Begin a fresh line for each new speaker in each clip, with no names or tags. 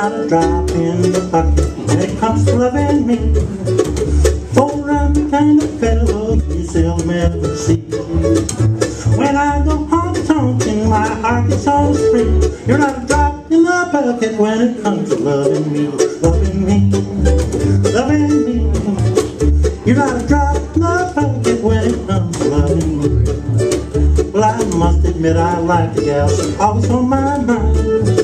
not a drop in the bucket when it comes to loving me. For I'm the kind of fellow you seldom ever see. When I go honky tonkin', my heart is always free. You're not a drop in the bucket when it comes to loving me, loving me, loving me. You're not a drop in the bucket when it comes to loving me. Well, I must admit I like the gal, always on my mind.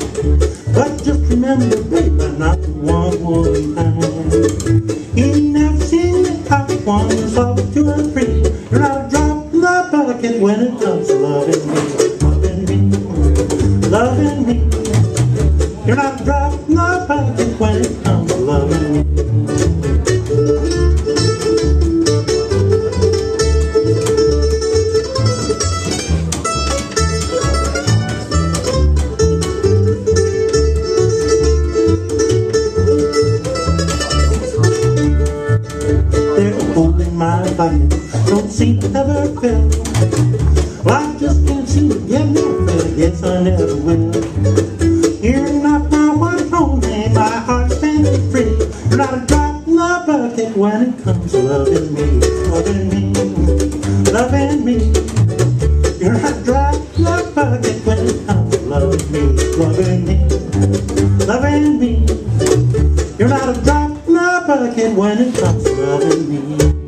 Remember, baby, not one woman kind. You never seen me out one, it's always two or three. You're not a drop the bucket when it comes to loving me, loving me, loving me. You're not a drop the bucket They're holding my body. Don't seem to ever fail. Well, I just can't seem to get no fail. Yes, I never will. You're not my one only. My heart's standing free. You're not a drop in the bucket when it comes to loving me. Loving me. Loving me. You're not a drop in the bucket when it comes to loving me. Loving me. Loving me. You're not a drop rocking when it comes to loving me.